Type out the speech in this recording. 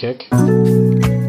kick.